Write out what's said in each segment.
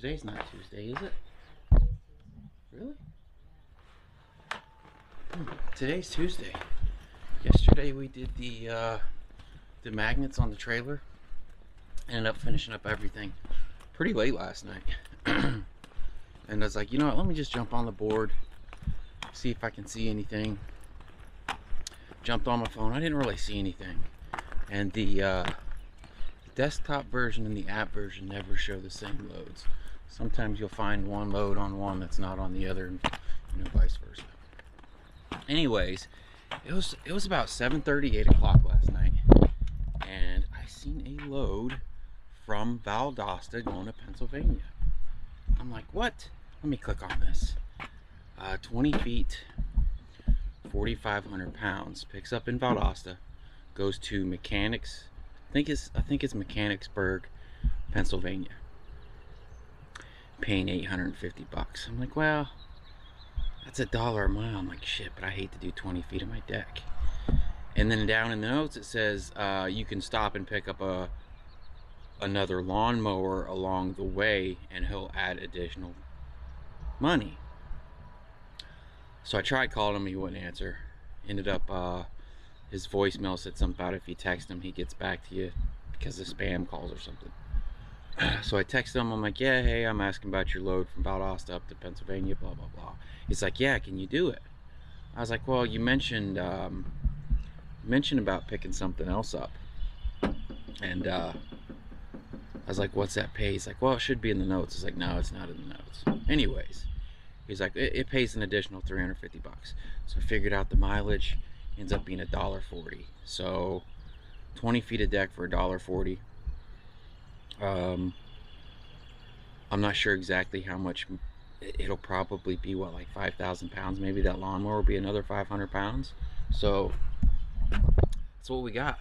Today's not Tuesday, is it? Really? Hmm, Today's Tuesday. Yesterday we did the uh, the magnets on the trailer. Ended up finishing up everything pretty late last night. and I was like, you know what, let me just jump on the board, see if I can see anything. Jumped on my phone, I didn't really see anything. And the uh, desktop version and the app version never show the same loads. Sometimes you'll find one load on one that's not on the other, and you know, vice versa. Anyways, it was it was about 7:30, 8 o'clock last night, and I seen a load from Valdosta going to Pennsylvania. I'm like, what? Let me click on this. Uh, 20 feet, 4,500 pounds. Picks up in Valdosta, goes to Mechanics. I think it's I think it's Mechanicsburg, Pennsylvania. Paying 850 bucks. I'm like, well, that's a dollar a mile. I'm like, shit, but I hate to do 20 feet of my deck. And then down in the notes it says uh, you can stop and pick up a another lawnmower along the way and he'll add additional money. So I tried calling him, he wouldn't answer. Ended up, uh, his voicemail said something about if you text him, he gets back to you because of spam calls or something. So I texted him, I'm like, yeah, hey, I'm asking about your load from Valdosta up to Pennsylvania, blah, blah, blah. He's like, yeah, can you do it? I was like, well, you mentioned, um, mentioned about picking something else up. And, uh, I was like, what's that pay? He's like, well, it should be in the notes. It's like, no, it's not in the notes. Anyways, he's like, it, it pays an additional 350 bucks. So I figured out the mileage ends up being a dollar 40. So 20 feet of deck for a dollar 40. Um, I'm not sure exactly how much it'll probably be what like 5,000 pounds? Maybe that lawnmower will be another 500 pounds? So that's what we got.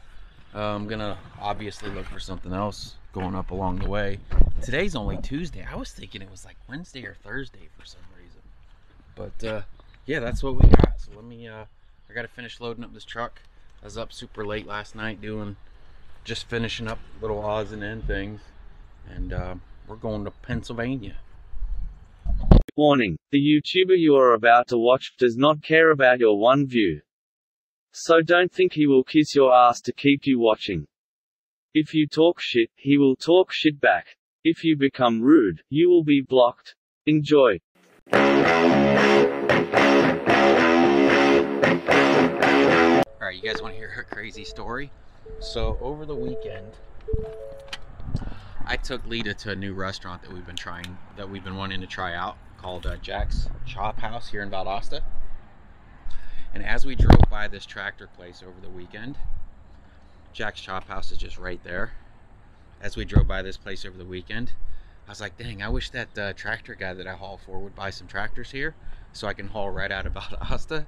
Uh, I'm gonna obviously look for something else going up along the way. Today's only Tuesday. I was thinking it was like Wednesday or Thursday for some reason. But uh, yeah that's what we got. So let me uh, I gotta finish loading up this truck. I was up super late last night doing just finishing up little odds and end things and uh, we're going to Pennsylvania Warning, the YouTuber you are about to watch does not care about your one view. So don't think he will kiss your ass to keep you watching. If you talk shit, he will talk shit back. If you become rude, you will be blocked. Enjoy. All right, you guys want to hear a crazy story? So over the weekend, I took Lita to a new restaurant that we've been trying, that we've been wanting to try out, called uh, Jack's Chop House here in Valdosta. And as we drove by this tractor place over the weekend, Jack's Chop House is just right there. As we drove by this place over the weekend, I was like, dang, I wish that uh, tractor guy that I haul for would buy some tractors here so I can haul right out of Valdosta.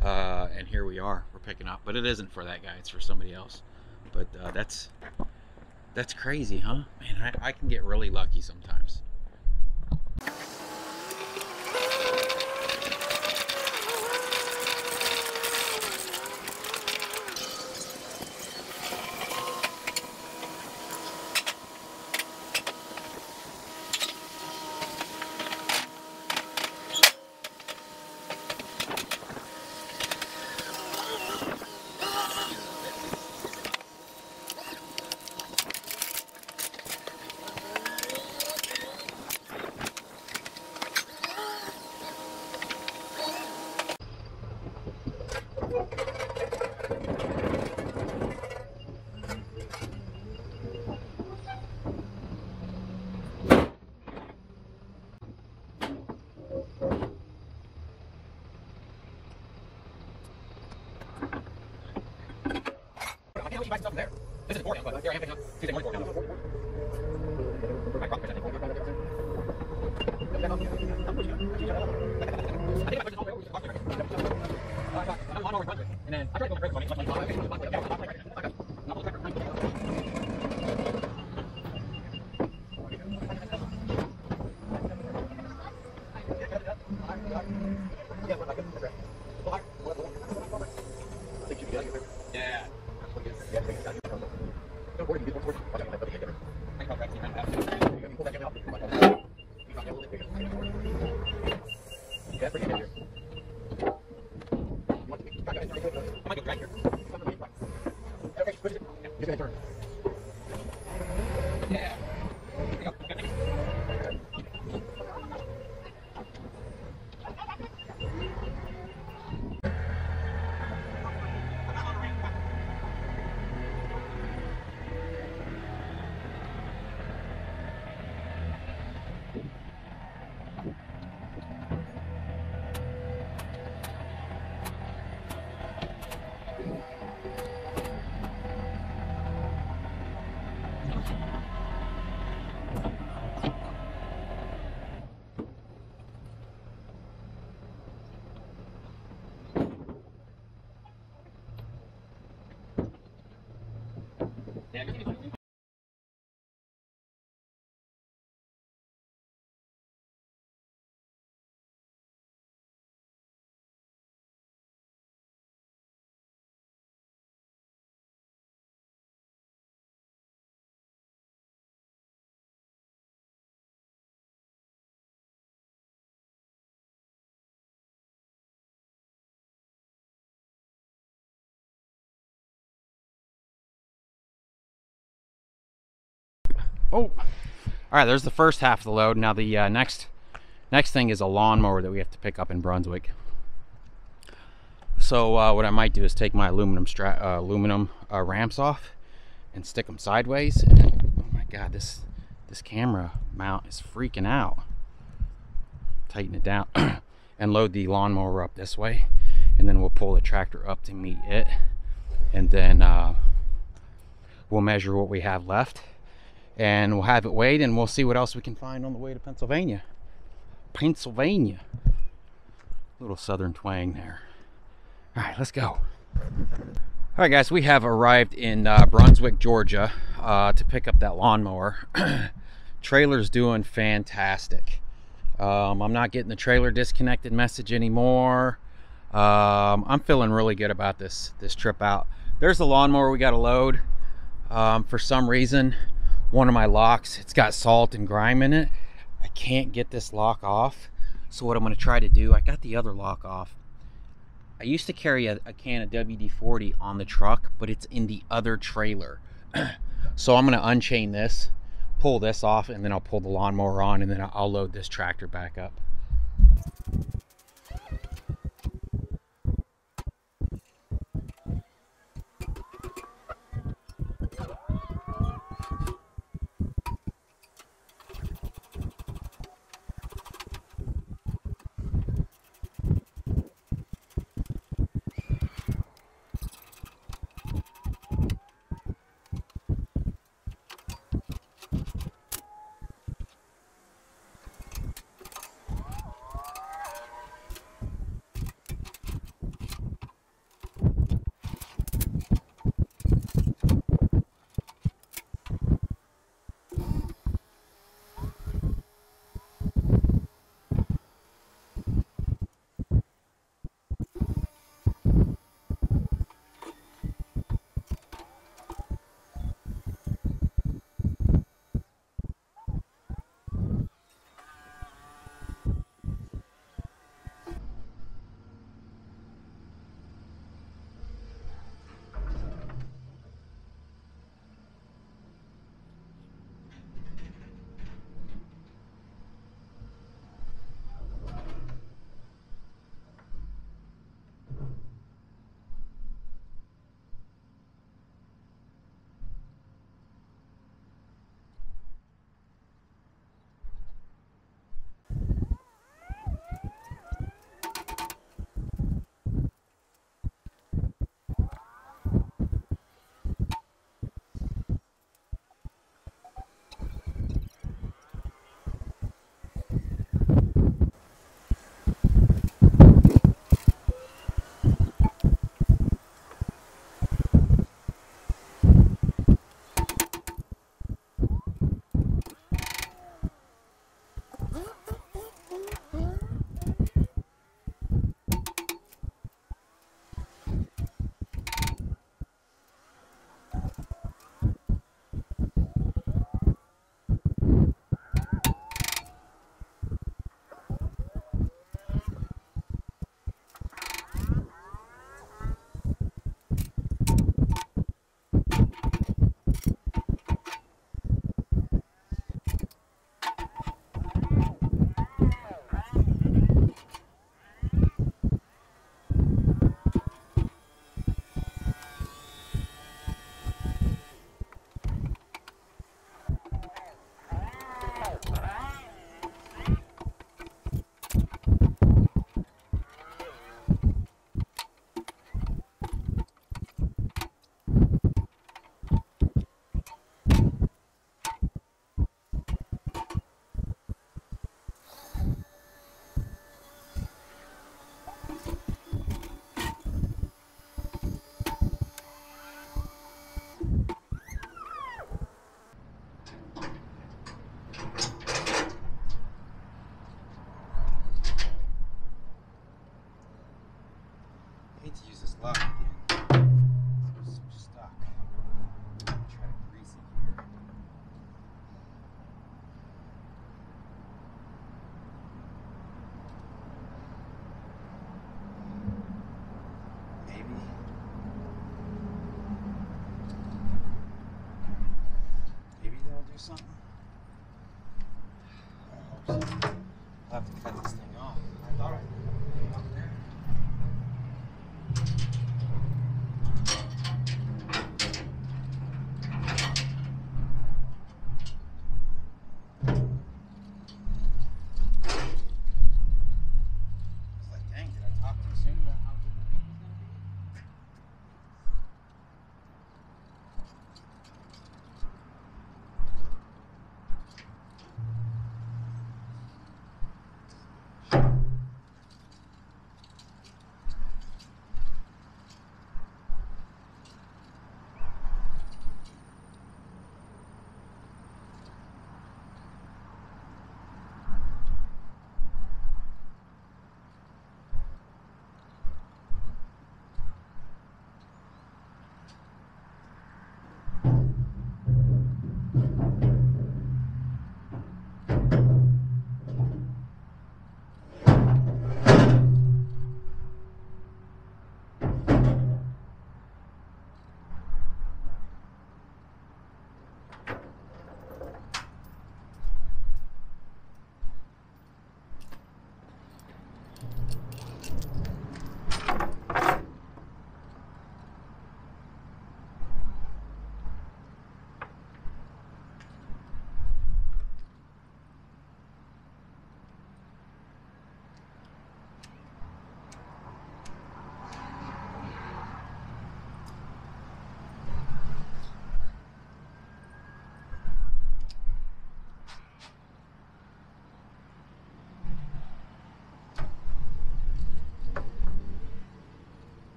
Uh, and here we are, we're picking up. But it isn't for that guy, it's for somebody else. But uh, that's that's crazy, huh? Man, I, I can get really lucky sometimes. I can't let you buy stuff there. This is important, but here I am picking up Tuesday morning now. I think. I think I put this all the way over to the box. I'm on over Brunswick, and then I tried to go Brunswick, much money, much money, Yeah, Oh, all right. There's the first half of the load. Now the uh, next next thing is a lawnmower that we have to pick up in Brunswick. So uh, what I might do is take my aluminum uh, aluminum uh, ramps off and stick them sideways. Oh my God, this this camera mount is freaking out. Tighten it down and load the lawnmower up this way, and then we'll pull the tractor up to meet it, and then uh, we'll measure what we have left and we'll have it weighed and we'll see what else we can find on the way to Pennsylvania. Pennsylvania. Little southern twang there. All right, let's go. All right, guys, we have arrived in uh, Brunswick, Georgia uh, to pick up that lawnmower. Trailer's doing fantastic. Um, I'm not getting the trailer disconnected message anymore. Um, I'm feeling really good about this this trip out. There's the lawnmower we got to load. Um, for some reason, one of my locks it's got salt and grime in it. I can't get this lock off. So what I'm going to try to do I got the other lock off. I used to carry a, a can of WD-40 on the truck but it's in the other trailer. So I'm going to unchain this pull this off and then I'll pull the lawnmower on and then I'll load this tractor back up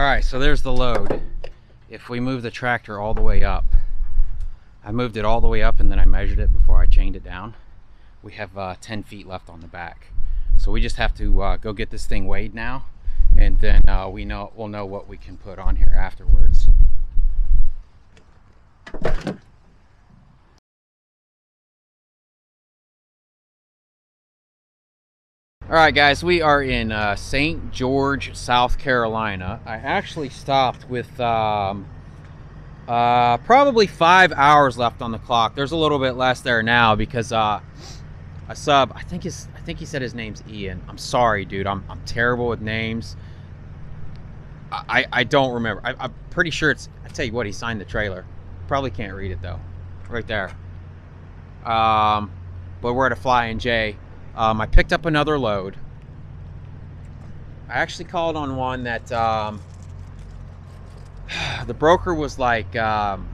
All right, so there's the load. If we move the tractor all the way up, I moved it all the way up and then I measured it before I chained it down. We have uh, 10 feet left on the back. So we just have to uh, go get this thing weighed now and then uh, we know we'll know what we can put on here afterwards. All right, guys, we are in uh, St. George, South Carolina. I actually stopped with um, uh, probably five hours left on the clock. There's a little bit less there now because uh, a sub. I think his. I think he said his name's Ian. I'm sorry, dude. I'm I'm terrible with names. I I don't remember. I, I'm pretty sure it's. I tell you what, he signed the trailer. Probably can't read it though. Right there. Um, but we're at a Flying J. Um, I picked up another load. I actually called on one that um, the broker was like, um,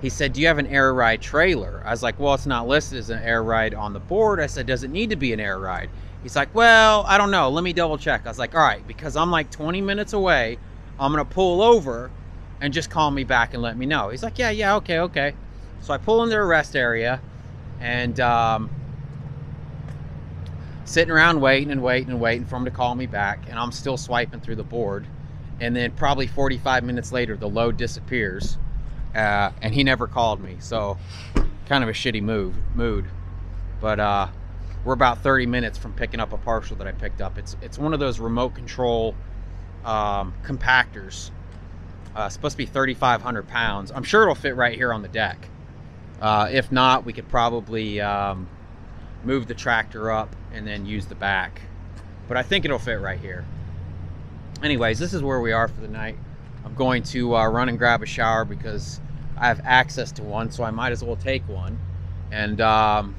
he said, Do you have an air ride trailer? I was like, Well, it's not listed as an air ride on the board. I said, Does it need to be an air ride? He's like, Well, I don't know. Let me double check. I was like, All right, because I'm like 20 minutes away, I'm going to pull over and just call me back and let me know. He's like, Yeah, yeah, okay, okay. So I pull in their rest area and, um, sitting around waiting and waiting and waiting for him to call me back and i'm still swiping through the board. And then probably 45 minutes later the load disappears uh, and he never called me. So kind of a shitty move mood. But uh, we're about 30 minutes from picking up a partial that i picked up. It's it's one of those remote control um, compactors. Uh, supposed to be 3500 pounds. I'm sure it'll fit right here on the deck. Uh, if not we could probably um, move the tractor up and then use the back. But I think it'll fit right here. Anyways, this is where we are for the night. I'm going to uh, run and grab a shower because I have access to one, so I might as well take one. And um,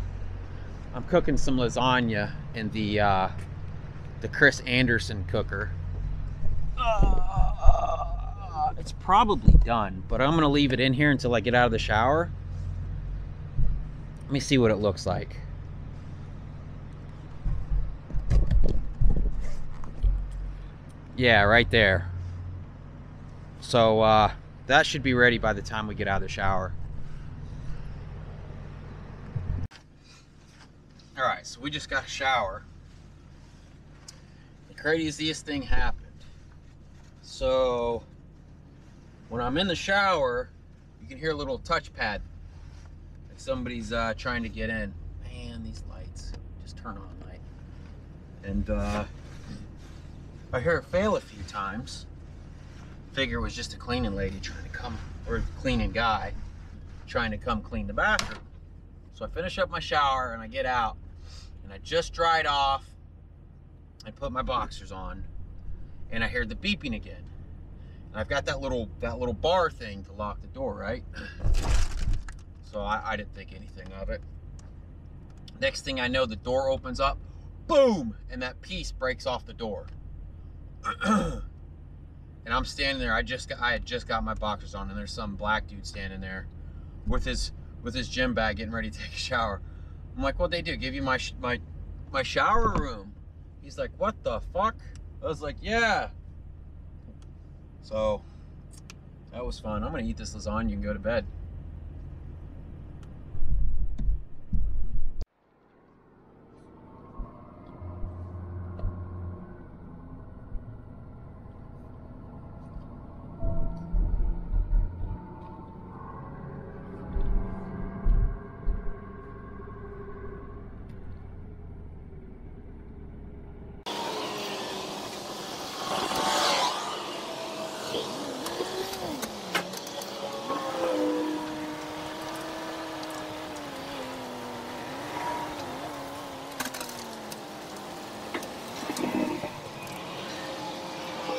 I'm cooking some lasagna in the uh, the Chris Anderson cooker. Uh, it's probably done, but I'm gonna leave it in here until I get out of the shower. Let me see what it looks like. Yeah, right there. So uh, that should be ready by the time we get out of the shower. All right, so we just got a shower. The craziest thing happened. So when I'm in the shower, you can hear a little touchpad. Like somebody's uh, trying to get in. Man, these lights. Just turn on light. And uh, I hear it fail a few times. Figure it was just a cleaning lady trying to come, or cleaning guy trying to come clean the bathroom. So I finish up my shower and I get out and I just dried off. I put my boxers on and I hear the beeping again. And I've got that little that little bar thing to lock the door, right? So I, I didn't think anything of it. Next thing I know, the door opens up, boom, and that piece breaks off the door. and I'm standing there. I just got, I had just got my boxers on, and there's some black dude standing there with his with his gym bag, getting ready to take a shower. I'm like, what they do? Give you my my my shower room? He's like, what the fuck? I was like, yeah. So that was fun. I'm gonna eat this lasagna and go to bed.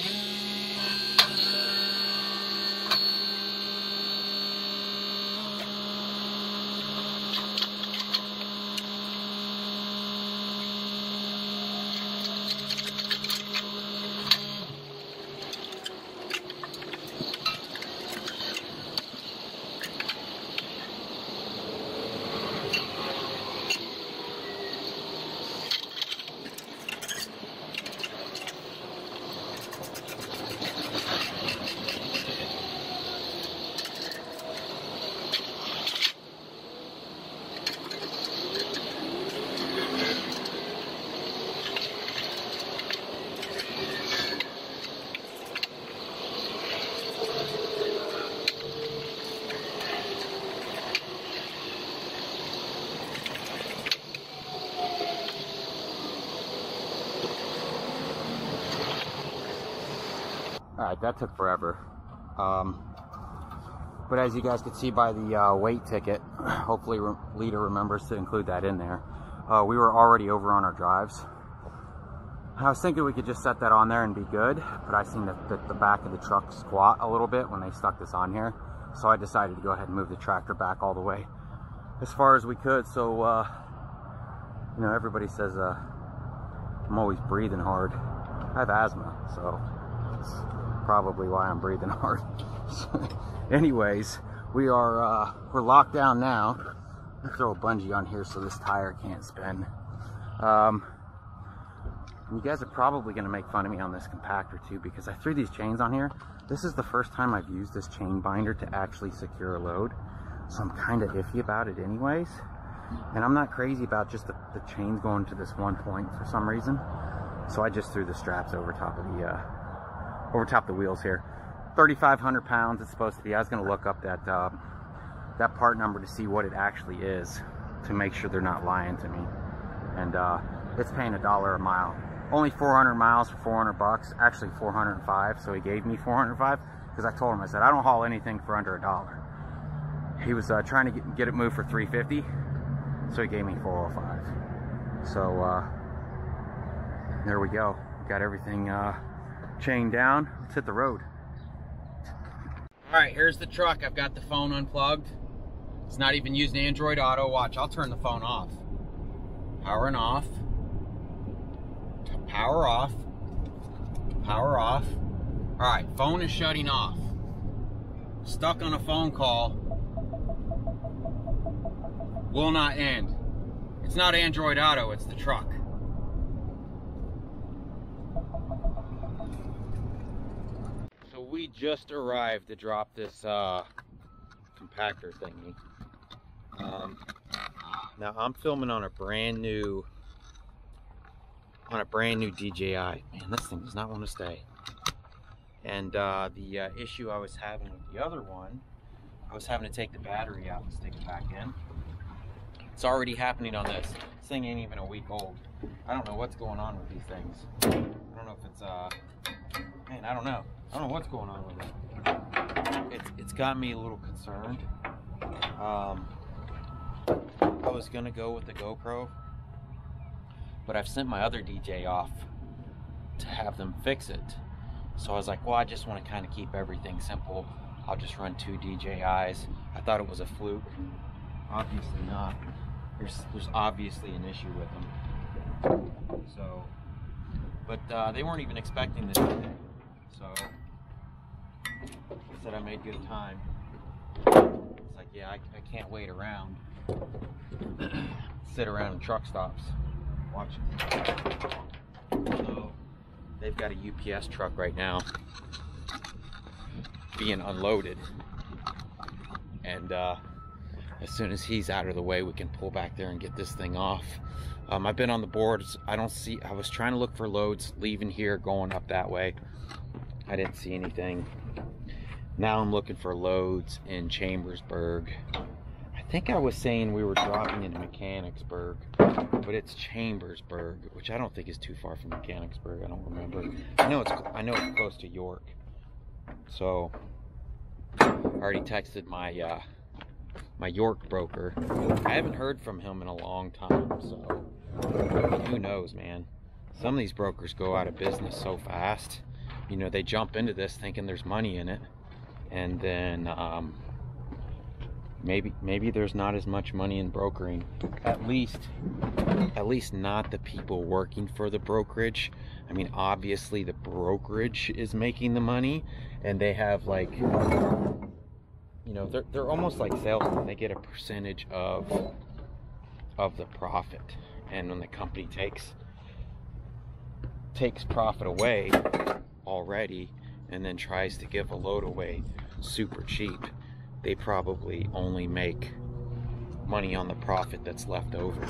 Yeah. That took forever. Um, but as you guys can see by the uh, weight ticket, hopefully re Lita remembers to include that in there. Uh, we were already over on our drives. I was thinking we could just set that on there and be good, but I seen that the, the back of the truck squat a little bit when they stuck this on here. So I decided to go ahead and move the tractor back all the way as far as we could. So, uh, you know, everybody says uh, I'm always breathing hard. I have asthma, so probably why I'm breathing hard. anyways, we are uh, we're locked down now. throw a bungee on here so this tire can't spin. Um, you guys are probably going to make fun of me on this compactor too because I threw these chains on here. This is the first time I've used this chain binder to actually secure a load. So I'm kind of iffy about it anyways. And I'm not crazy about just the, the, chains going to this one point for some reason. So I just threw the straps over top of the, uh, over top the wheels here. 3,500 pounds it's supposed to be. I was going to look up that, uh, that part number to see what it actually is to make sure they're not lying to me. And uh, it's paying a dollar a mile only 400 miles for 400 bucks actually 405 so he gave me 405 because I told him I said I don't haul anything for under a dollar he was uh, trying to get, get, it moved for 350 so he gave me 405 so uh, there we go got everything chained down let's hit the road all right here's the truck I've got the phone unplugged it's not even using Android Auto watch I'll turn the phone off powering off Power off. Power off. All right, phone is shutting off. Stuck on a phone call. Will not end. It's not Android Auto, it's the truck. So we just arrived to drop this uh, compactor thingy. Um, now I'm filming on a brand new on a brand new DJI. Man, this thing does not want to stay. And uh, the uh, issue I was having with the other one, I was having to take the battery out and stick it back in. It's already happening on this. This thing ain't even a week old. I don't know what's going on with these things. I don't know if it's, uh, man, I don't know. I don't know what's going on with it. It's, it's got me a little concerned. Um, I was gonna go with the GoPro but I've sent my other DJ off to have them fix it. So I was like, well, I just want to kind of keep everything simple. I'll just run two DJIs. I thought it was a fluke. Obviously not. There's, there's obviously an issue with them. So, but uh, they weren't even expecting this. So, I said I made good time. It's like, yeah, I, I can't wait around. Sit around in truck stops. watching. So they've got a UPS truck right now being unloaded. And uh, as soon as he's out of the way, we can pull back there and get this thing off. Um, I've been on the boards. I don't see, I was trying to look for loads leaving here, going up that way. I didn't see anything. Now I'm looking for loads in Chambersburg I think I was saying we were dropping into Mechanicsburg, but it's Chambersburg, which I don't think is too far from Mechanicsburg. I don't remember. I know it's I know it's close to York. So I already texted my uh, my York broker. I haven't heard from him in a long time, so who knows, man. Some of these brokers go out of business so fast. You know, they jump into this thinking there's money in it, and then um, maybe maybe there's not as much money in brokering at least at least not the people working for the brokerage i mean obviously the brokerage is making the money and they have like you know they're, they're almost like salesmen they get a percentage of of the profit and when the company takes takes profit away already and then tries to give a load away super cheap they probably only make money on the profit that's left over.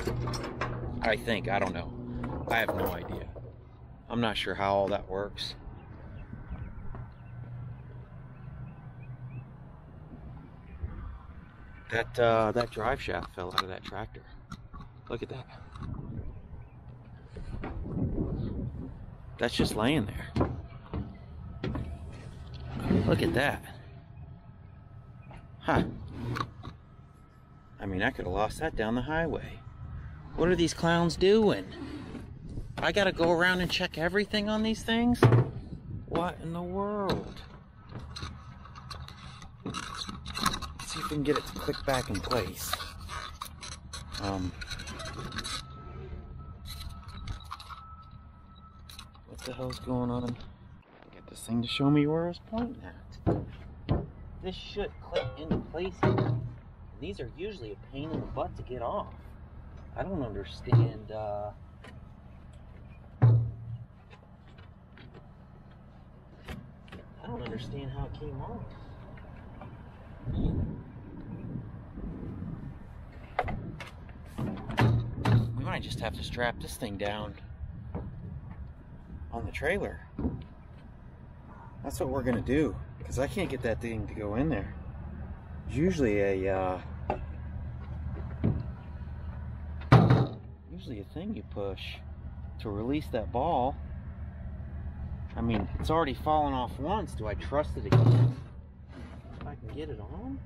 I think, I don't know. I have no idea. I'm not sure how all that works. That uh, that drive shaft fell out of that tractor. Look at that. That's just laying there. Look at that. Huh. I mean, I could have lost that down the highway. What are these clowns doing? I gotta go around and check everything on these things? What in the world? Can get it to click back in place. Um, what the hell's going on? Get this thing to show me where I was pointing at. This should click into place. These are usually a pain in the butt to get off. I don't understand, uh... I don't understand how it came off. We might just have to strap this thing down on the trailer. That's what we're gonna do, because I can't get that thing to go in there. There's usually a, uh, usually a thing you push to release that ball. I mean, it's already fallen off once. Do I trust it again? If I can get it on?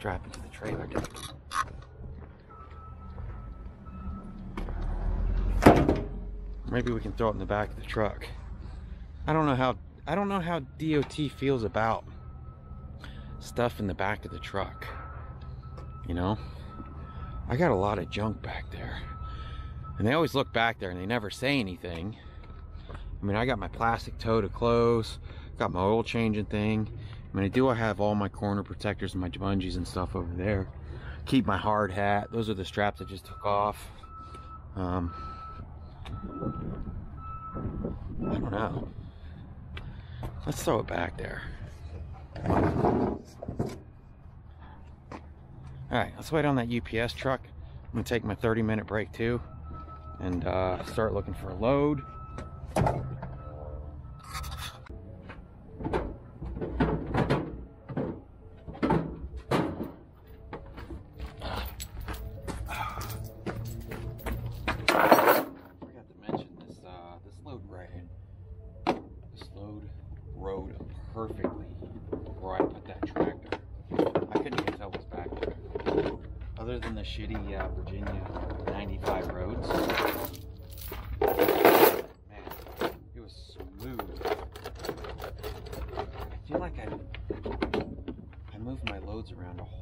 Strap it to the trailer deck. Maybe we can throw it in the back of the truck. I don't know how I don't know how DOT feels about stuff in the back of the truck. You know? I got a lot of junk back there. And they always look back there and they never say anything. I mean, I got my plastic toe to close, got my oil changing thing. I mean, I do I have all my corner protectors and my bungees and stuff over there. Keep my hard hat. Those are the straps I just took off. Um, I don't know. Let's throw it back there. Alright, let's wait on that UPS truck. I'm gonna take my 30 minute break too and uh, start looking for a load.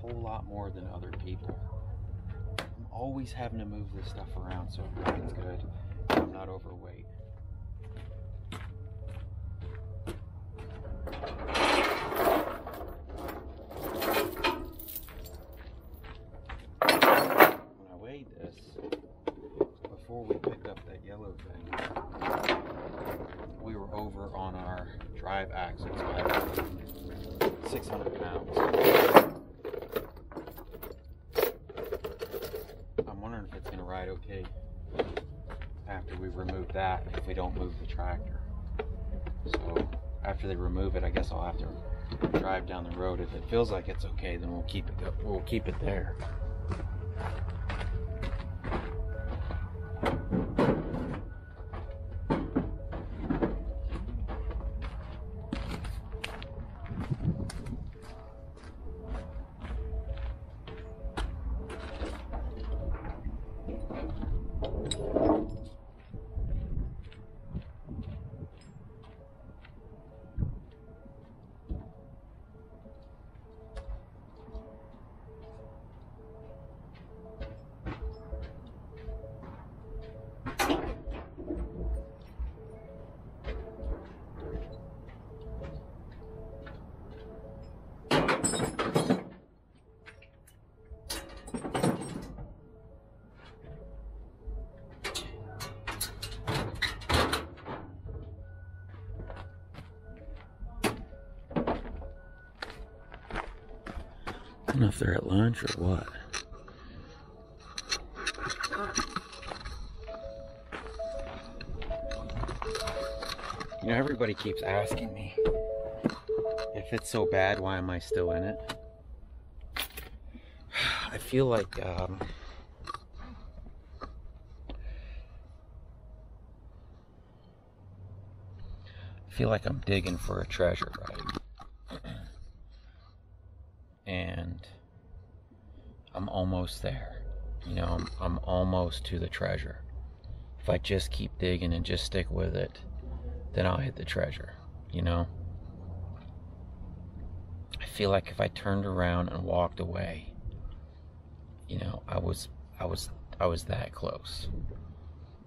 Whole lot more than other people. I'm always having to move this stuff around so rides good. I'm not overweight. When I weighed this, before we picked up that yellow thing, we were over on our drive axles by 600 pounds. I'm wondering if it's to ride okay after we remove that, if we don't move the tractor. So after they remove it, I guess I'll have to drive down the road. If it feels like it's okay, then we'll keep it. We'll keep it there. Don't know if they're at lunch or what. You know, everybody keeps asking me If it's so bad, why am I still in it? I feel like um, I feel like I'm digging for a treasure, right? and I'm almost there. You know, I'm, I'm almost to the treasure. If I just keep digging and just stick with it, then I'll hit the treasure, you know? I feel like if I turned around and walked away, you know, I was I was I was that close.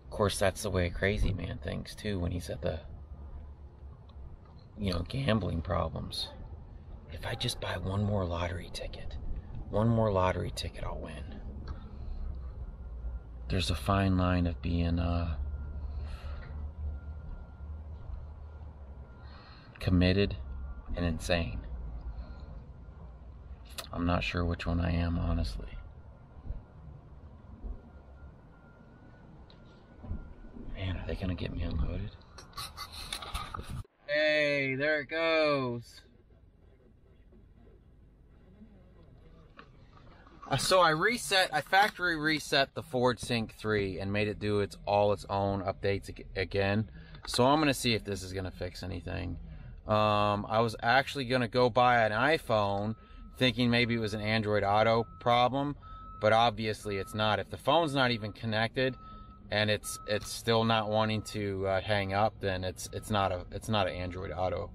Of course that's the way a crazy man thinks too when he's at the you know, gambling problems. If I just buy one more lottery ticket, one more lottery ticket, I'll win. There's a fine line of being uh, committed and insane. I'm not sure which one I am, honestly. Man, are they gonna get me unloaded? Hey, there it goes. So I reset, I factory reset the Ford Sync 3 and made it do its all its own updates again. So I'm gonna see if this is gonna fix anything. Um, I was actually gonna go buy an iPhone, thinking maybe it was an Android Auto problem, but obviously it's not. If the phone's not even connected and it's it's still not wanting to uh, hang up, then it's it's not a it's not an Android Auto